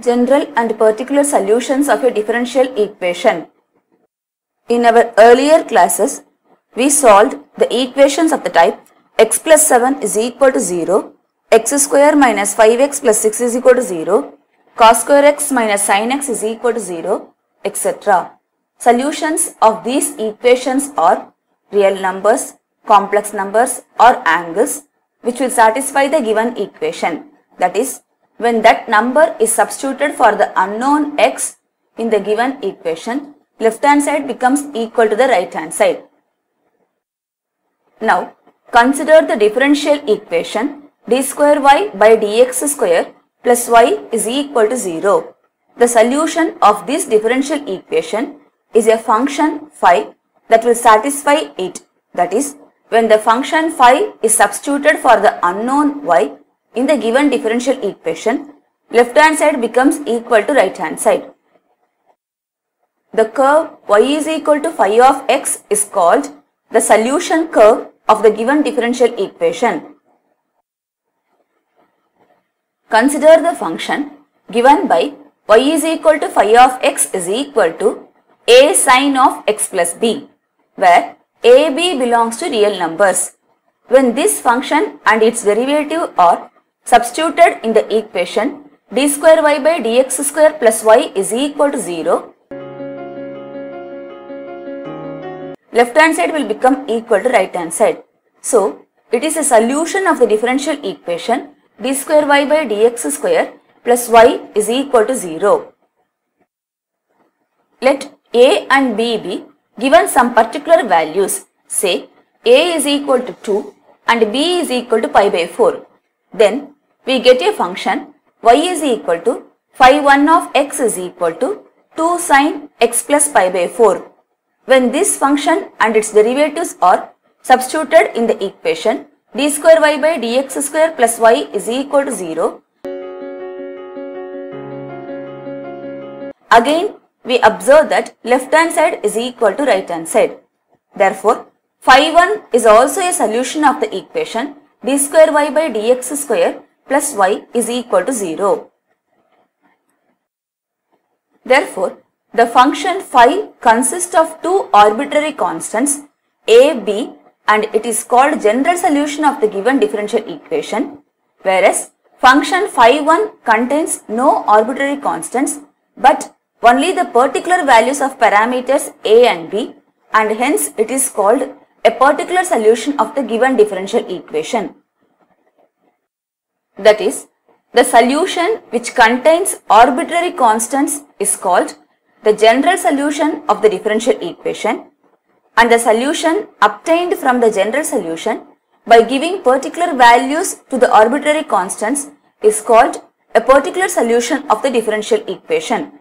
general and particular solutions of a differential equation. In our earlier classes, we solved the equations of the type x plus 7 is equal to 0, x square minus 5x plus 6 is equal to 0, cos square x minus sin x is equal to 0, etc. Solutions of these equations are real numbers, complex numbers or angles which will satisfy the given equation. That is, when that number is substituted for the unknown x in the given equation, left hand side becomes equal to the right hand side. Now, consider the differential equation d square y by dx square plus y is equal to 0. The solution of this differential equation is a function phi that will satisfy it. That is, when the function phi is substituted for the unknown y in the given differential equation, left hand side becomes equal to right hand side. The curve y is equal to phi of x is called the solution curve of the given differential equation. Consider the function given by y is equal to phi of x is equal to a sine of x plus b, where a, b belongs to real numbers. When this function and its derivative are substituted in the equation d square y by dx square plus y is equal to 0, left hand side will become equal to right hand side. So, it is a solution of the differential equation d square y by dx square plus y is equal to 0. Let a and b be given some particular values. Say a is equal to 2 and b is equal to pi by 4. Then we get a function y is equal to phi 1 of x is equal to 2 sine x plus pi by 4. When this function and its derivatives are substituted in the equation d square y by dx square plus y is equal to 0. Again, we observe that left hand side is equal to right hand side. Therefore, phi 1 is also a solution of the equation d square y by dx square plus y is equal to 0. Therefore, the function phi consists of two arbitrary constants a, b and it is called general solution of the given differential equation whereas function phi 1 contains no arbitrary constants but only the particular values of parameters a and b and hence it is called a particular solution of the given differential equation. That is, the solution which contains arbitrary constants is called the general solution of the differential equation and the solution obtained from the general solution by giving particular values to the arbitrary constants is called a particular solution of the differential equation.